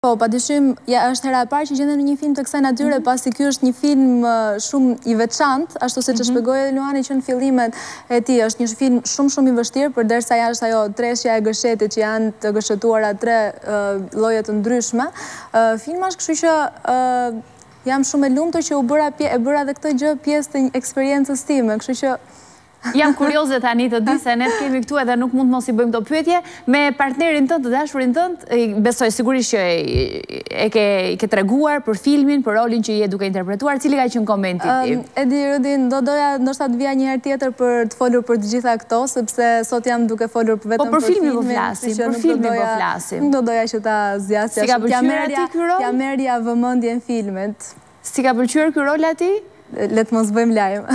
Po, pa dyshim, është hera e parë që gjendem në një film të kësaj natyre, mhm. pasi ky është një film shumë i veçantë, ashtu siç mhm. shpjegoi edhe Luani që në fillimet e tij, është një film shumë shumë i vështirë, përderisa është ajo treshja e gërshetit që janë të gërshetuara tre lloje të ndryshme filmesh, kështu që jam shumë e lumtur që u bëra e bëra dhe këtë gjë pjesë të një eksperiencës time, kështu që Jam kurioze tani të di se ne të kemi këtu edhe nuk mund mos i bëjmë këto pyetje me partnerin tënd, të dashurin tënd, besoj sigurisht që e ke ke treguar për filmin, për rolin që je duke interpretuar, cili ka qenë komenti i tij? E di Rudin, do doja ndoshta të vija një herë tjetër për të folur për të gjitha këto, sepse sot jam duke folur po, vetëm për filmin. Po për filmin po flasim, për filmin po flasim. Nuk do doja që ta zgjasja. Si ka pëlqyer atij ky rol? T'ia merrja vëmendjen filmit. Si i ka pëlqyer ky rol atij? Le të mos bëjmë lajm.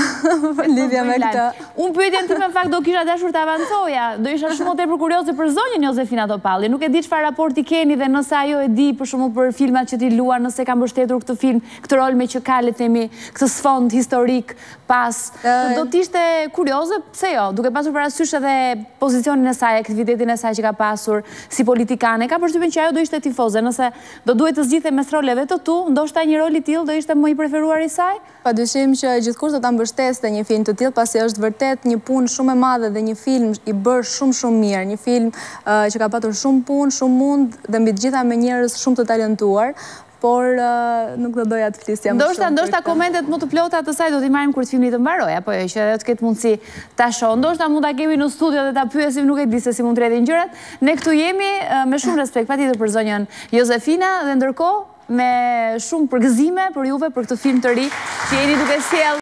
Lidhur me këtë. Unë pyetjen time në fakt do kisha dashur të avancoja. Do isha shumë më tepër kurioze për zonjën Jozefina Topalli. Nuk e di çfarë raporti keni dhe nëse ajo e di për shembull për filmat që ti luan, nëse ka mbështetur këtë film, këtë rol me që ka le të themi këtë sfond historik pas. Do të ishte kurioze, pse jo, duke pasur parasysh edhe pozicionin e saj, aktivitetin e saj që ka pasur si politikane. Kam përshtypjen që ajo do ishte tifoze, nëse do duhej të zgjidhte mes roleve të tu, ndoshta një rol i tillë do ishte më i preferuari i saj? Padyshim që gjithkush do ta mbështeste një film të tillë, pasi është vërtet një punë shumë e madhe dhe një film i bërë shumë shumë mirë, një film që ka patur shumë punë, shumë mund dhe mbi të gjitha me njerëz shumë të talentuar, por nuk do doja të flisja më shumë për këtë. Ndoshta, ndoshta komentet më të plota të saj do t'i marrim kur filmi të mbarojë, apo jo, që ajo të ketë mundësi ta shohë. Ndoshta mund ta kemi në studio dhe ta pyesim, nuk e di se si mund të rrjedhin gjërat. Ne këtu jemi me shumë respekt, patjetër për zonjën Jozefina, dhe ndërkohë me shumë përgëzime për juve për këtë film të ri, që jeni duke sjellë.